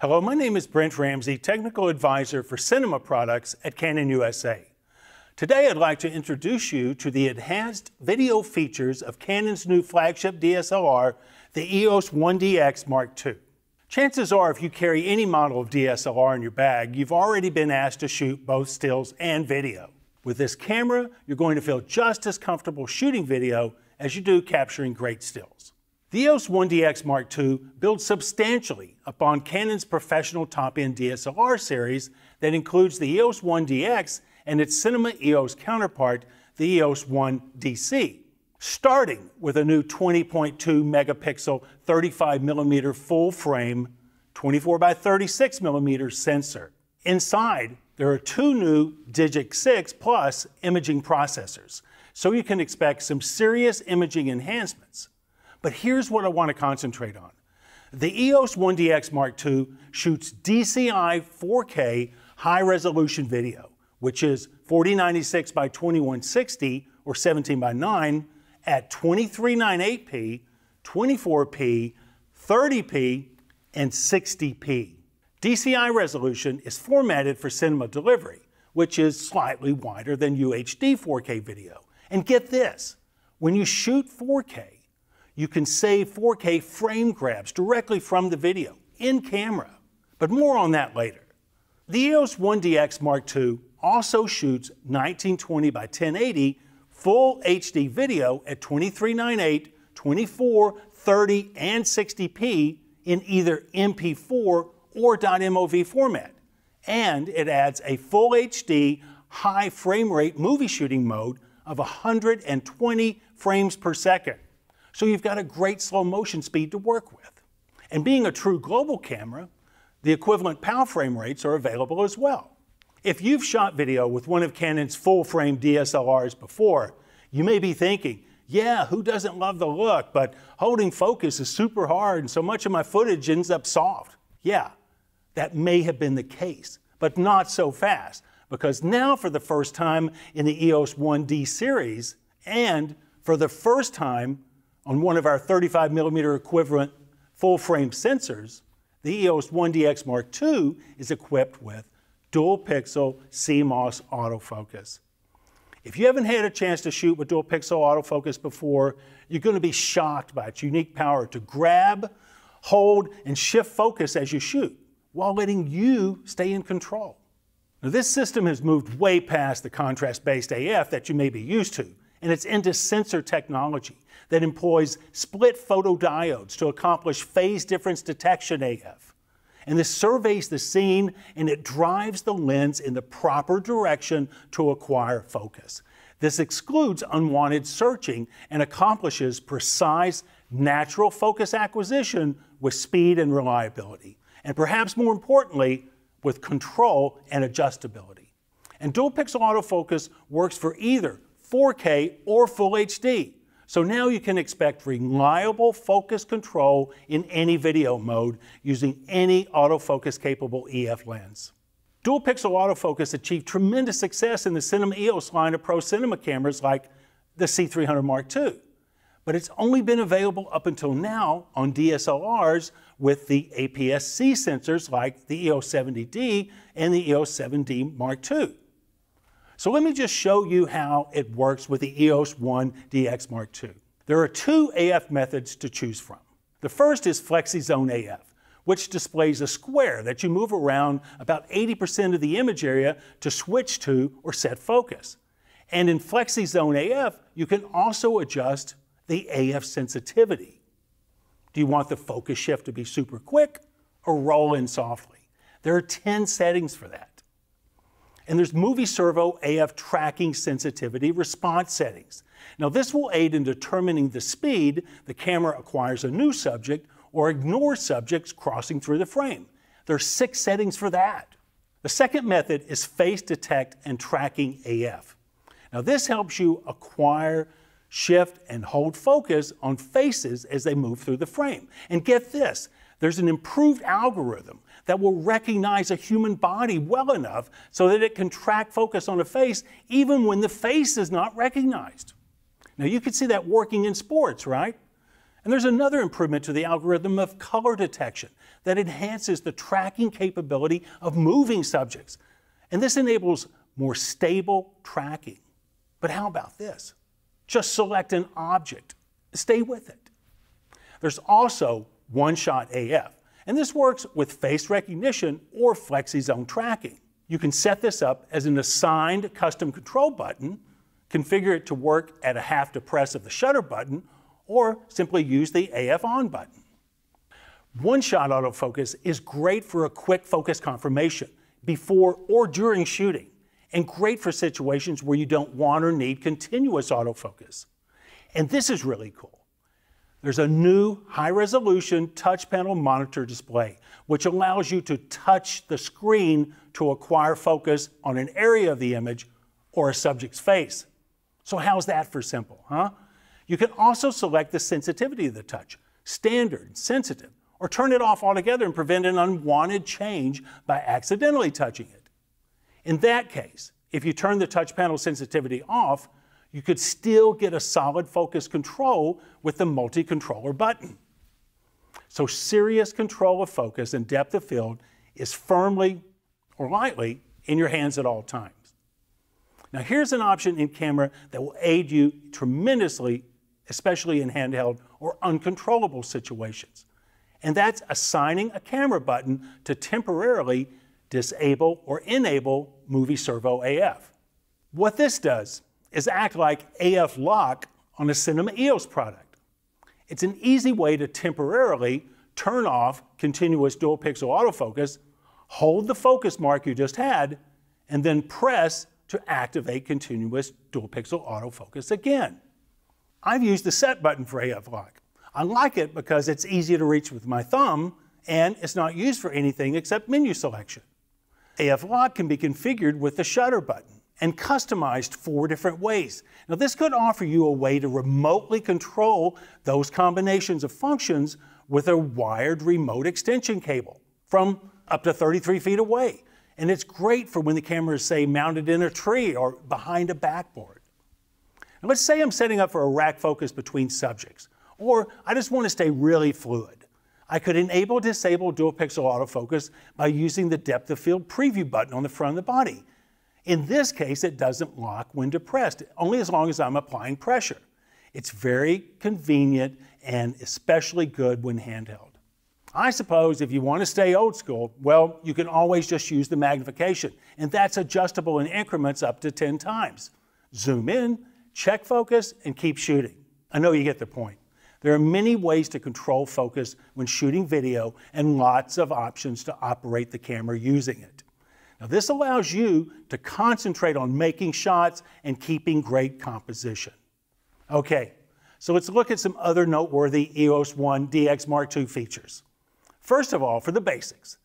Hello, my name is Brent Ramsey, Technical Advisor for Cinema Products at Canon USA. Today I'd like to introduce you to the enhanced video features of Canon's new flagship DSLR, the EOS 1DX Mark II. Chances are if you carry any model of DSLR in your bag, you've already been asked to shoot both stills and video. With this camera, you're going to feel just as comfortable shooting video as you do capturing great stills. The EOS 1DX Mark II builds substantially upon Canon's professional top-end DSLR series that includes the EOS 1DX and its Cinema EOS counterpart, the EOS 1DC, starting with a new 20.2 megapixel 35 millimeter full frame 24 by 36 millimeter sensor. Inside, there are two new Digic 6 Plus imaging processors, so you can expect some serious imaging enhancements. But here's what I want to concentrate on. The EOS 1DX Mark II shoots DCI 4K high resolution video, which is 4096 by 2160 or 17 by 9 at 2398p, 24p, 30p, and 60p. DCI resolution is formatted for cinema delivery, which is slightly wider than UHD 4K video. And get this, when you shoot 4K, you can save 4K frame grabs directly from the video in camera. But more on that later. The EOS 1DX Mark II also shoots 1920 by 1080 full HD video at 2398, 24, 30, and 60p in either MP4 or .mov format. And it adds a full HD high frame rate movie shooting mode of 120 frames per second. So you've got a great slow motion speed to work with. And being a true global camera, the equivalent PAL frame rates are available as well. If you've shot video with one of Canon's full frame DSLRs before, you may be thinking, yeah, who doesn't love the look, but holding focus is super hard and so much of my footage ends up soft. Yeah, that may have been the case, but not so fast, because now for the first time in the EOS 1D series, and for the first time on one of our 35 millimeter equivalent full frame sensors, the EOS 1DX Mark II is equipped with dual pixel CMOS autofocus. If you haven't had a chance to shoot with dual pixel autofocus before, you're going to be shocked by its unique power to grab, hold, and shift focus as you shoot while letting you stay in control. Now, this system has moved way past the contrast based AF that you may be used to, and it's into sensor technology that employs split photodiodes to accomplish phase difference detection AF. And this surveys the scene and it drives the lens in the proper direction to acquire focus. This excludes unwanted searching and accomplishes precise natural focus acquisition with speed and reliability. And perhaps more importantly, with control and adjustability. And dual pixel autofocus works for either 4K or Full HD. So now you can expect reliable focus control in any video mode using any autofocus capable EF lens. Dual pixel autofocus achieved tremendous success in the Cinema EOS line of pro cinema cameras like the C300 Mark II. But it's only been available up until now on DSLRs with the APS-C sensors like the EOS 70D and the EOS 7D Mark II. So let me just show you how it works with the EOS 1 DX Mark II. There are two AF methods to choose from. The first is FlexiZone AF, which displays a square that you move around about 80% of the image area to switch to or set focus. And in FlexiZone AF, you can also adjust the AF sensitivity. Do you want the focus shift to be super quick or roll in softly? There are 10 settings for that. And there's Movie Servo AF tracking sensitivity response settings. Now, this will aid in determining the speed the camera acquires a new subject or ignores subjects crossing through the frame. There are six settings for that. The second method is face detect and tracking AF. Now, this helps you acquire, shift, and hold focus on faces as they move through the frame. And get this there's an improved algorithm that will recognize a human body well enough so that it can track focus on a face even when the face is not recognized. Now, you can see that working in sports, right? And there's another improvement to the algorithm of color detection that enhances the tracking capability of moving subjects. And this enables more stable tracking. But how about this? Just select an object, stay with it. There's also one shot AF, and this works with face recognition or flexi zone tracking. You can set this up as an assigned custom control button, configure it to work at a half to press of the shutter button, or simply use the AF on button. One-shot autofocus is great for a quick focus confirmation before or during shooting, and great for situations where you don't want or need continuous autofocus. And this is really cool. There's a new high-resolution touch panel monitor display, which allows you to touch the screen to acquire focus on an area of the image or a subject's face. So how's that for simple, huh? You can also select the sensitivity of the touch, standard, sensitive, or turn it off altogether and prevent an unwanted change by accidentally touching it. In that case, if you turn the touch panel sensitivity off, you could still get a solid focus control with the multi-controller button. So serious control of focus and depth of field is firmly or lightly in your hands at all times. Now here's an option in camera that will aid you tremendously especially in handheld or uncontrollable situations. And that's assigning a camera button to temporarily disable or enable Movie Servo AF. What this does is act like AF lock on a Cinema EOS product. It's an easy way to temporarily turn off continuous dual pixel autofocus, hold the focus mark you just had, and then press to activate continuous dual pixel autofocus again. I've used the set button for AF lock. I like it because it's easy to reach with my thumb and it's not used for anything except menu selection. AF lock can be configured with the shutter button and customized four different ways. Now this could offer you a way to remotely control those combinations of functions with a wired remote extension cable from up to 33 feet away. And it's great for when the camera is, say, mounted in a tree or behind a backboard. And let's say I'm setting up for a rack focus between subjects, or I just want to stay really fluid. I could enable disable dual pixel autofocus by using the depth of field preview button on the front of the body. In this case, it doesn't lock when depressed, only as long as I'm applying pressure. It's very convenient and especially good when handheld. I suppose if you want to stay old school, well, you can always just use the magnification, and that's adjustable in increments up to 10 times. Zoom in, check focus, and keep shooting. I know you get the point. There are many ways to control focus when shooting video and lots of options to operate the camera using it. Now, this allows you to concentrate on making shots and keeping great composition. Okay, so let's look at some other noteworthy EOS 1 DX Mark II features. First of all, for the basics,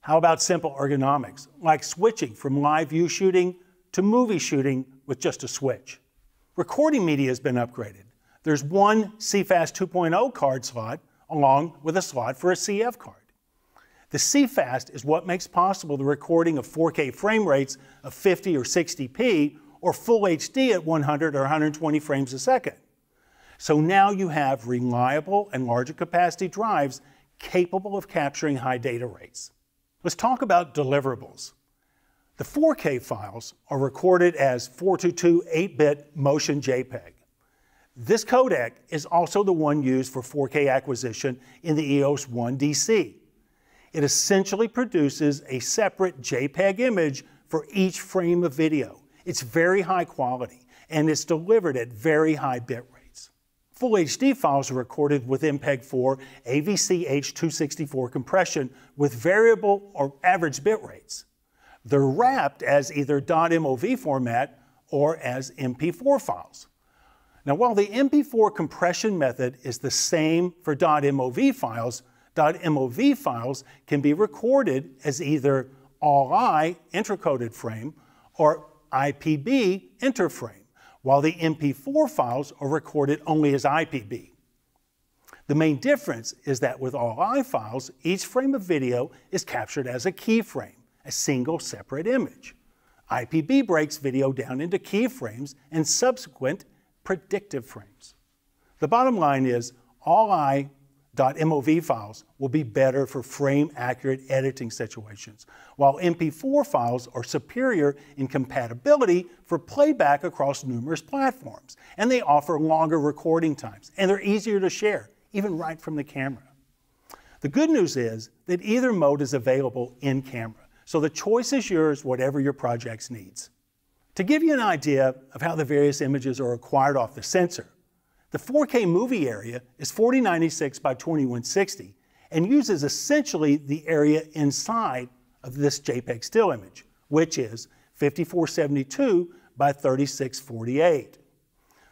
how about simple ergonomics, like switching from live view shooting to movie shooting with just a switch? Recording media has been upgraded. There's one CFast 2.0 card slot along with a slot for a CF card. The CFast is what makes possible the recording of 4K frame rates of 50 or 60p or full HD at 100 or 120 frames a second. So now you have reliable and larger capacity drives capable of capturing high data rates. Let's talk about deliverables. The 4K files are recorded as 422 8-bit motion JPEG. This codec is also the one used for 4K acquisition in the EOS 1 DC. It essentially produces a separate JPEG image for each frame of video. It's very high quality and it's delivered at very high bit rates. Full HD files are recorded with MPEG-4 AVC H264 compression with variable or average bit rates. They're wrapped as either .mov format or as MP4 files. Now, while the MP4 compression method is the same for .mov files, .mov files can be recorded as either ALL-I intercoded frame or IPB interframe, while the MP4 files are recorded only as IPB. The main difference is that with ALL-I files, each frame of video is captured as a keyframe a single separate image. IPB breaks video down into keyframes and subsequent predictive frames. The bottom line is ALL-I.MOV files will be better for frame accurate editing situations, while MP4 files are superior in compatibility for playback across numerous platforms, and they offer longer recording times, and they're easier to share, even right from the camera. The good news is that either mode is available in camera, so the choice is yours, whatever your project's needs. To give you an idea of how the various images are acquired off the sensor, the 4K movie area is 4096 by 2160 and uses essentially the area inside of this JPEG still image, which is 5472 by 3648.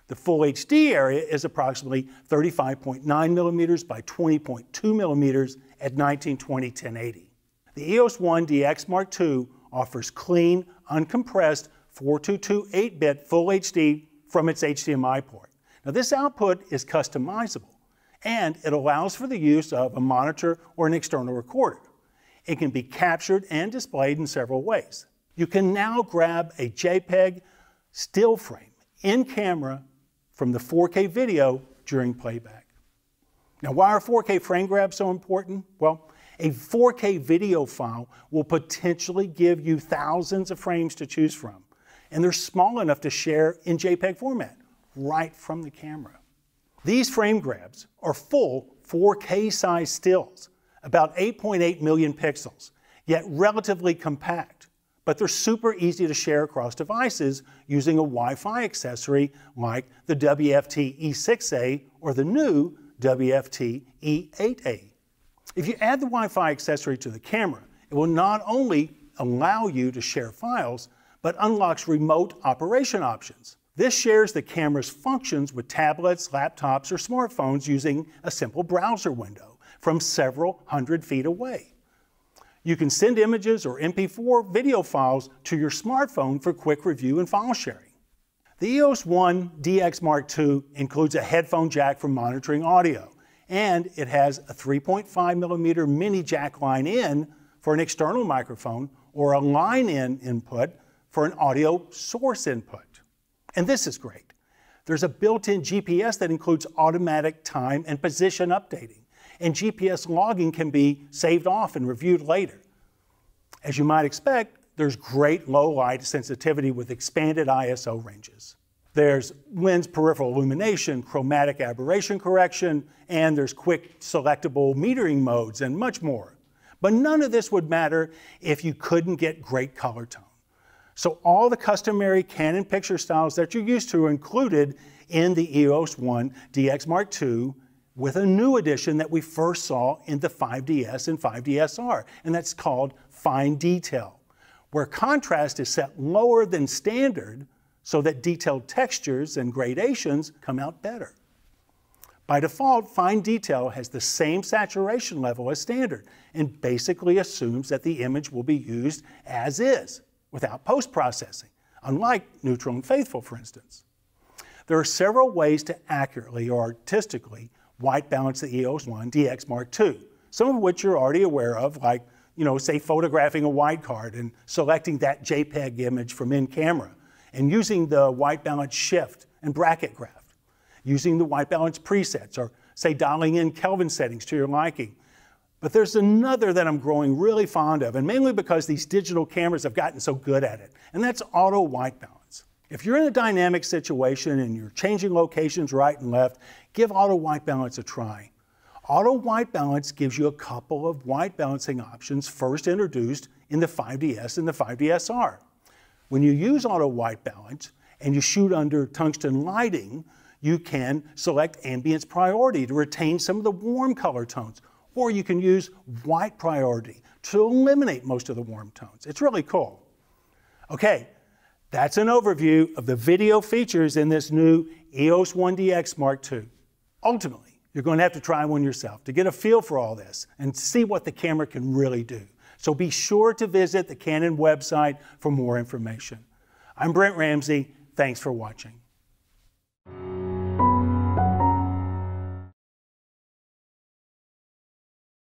The full HD area is approximately 35.9 millimeters by 20.2 millimeters at 1920 1080. The EOS 1 DX Mark II offers clean, uncompressed 422 8-bit Full HD from its HDMI port. Now this output is customizable and it allows for the use of a monitor or an external recorder. It can be captured and displayed in several ways. You can now grab a JPEG still frame in camera from the 4K video during playback. Now, why are 4K frame grabs so important? Well, a 4K video file will potentially give you thousands of frames to choose from and they're small enough to share in JPEG format right from the camera. These frame grabs are full 4K size stills, about 8.8 million pixels, yet relatively compact. But they're super easy to share across devices using a Wi Fi accessory like the WFT E6A or the new WFT E8A. If you add the Wi Fi accessory to the camera, it will not only allow you to share files, but unlocks remote operation options. This shares the camera's functions with tablets, laptops, or smartphones using a simple browser window from several hundred feet away. You can send images or MP4 video files to your smartphone for quick review and file sharing. The EOS 1 DX Mark II includes a headphone jack for monitoring audio, and it has a 3.5 millimeter mini jack line in for an external microphone or a line in input for an audio source input. And this is great. There's a built-in GPS that includes automatic time and position updating, and GPS logging can be saved off and reviewed later. As you might expect, there's great low light sensitivity with expanded ISO ranges. There's lens peripheral illumination, chromatic aberration correction, and there's quick selectable metering modes and much more. But none of this would matter if you couldn't get great color tone. So all the customary Canon picture styles that you're used to are included in the EOS 1 DX Mark II with a new addition that we first saw in the 5DS and 5DSR, and that's called Fine Detail, where contrast is set lower than standard so that detailed textures and gradations come out better. By default, Fine Detail has the same saturation level as standard and basically assumes that the image will be used as is without post-processing, unlike Neutral and Faithful, for instance. There are several ways to accurately or artistically white balance the EOS 1 DX Mark II, some of which you're already aware of, like, you know, say photographing a white card and selecting that JPEG image from in camera, and using the white balance shift and bracket graph, using the white balance presets, or say dialing in Kelvin settings to your liking, but there's another that I'm growing really fond of, and mainly because these digital cameras have gotten so good at it, and that's auto white balance. If you're in a dynamic situation and you're changing locations right and left, give auto white balance a try. Auto white balance gives you a couple of white balancing options first introduced in the 5DS and the 5DSR. When you use auto white balance and you shoot under tungsten lighting, you can select ambience priority to retain some of the warm color tones or you can use white priority to eliminate most of the warm tones. It's really cool. Okay, that's an overview of the video features in this new EOS 1DX Mark II. Ultimately, you're going to have to try one yourself to get a feel for all this and see what the camera can really do. So be sure to visit the Canon website for more information. I'm Brent Ramsey. Thanks for watching.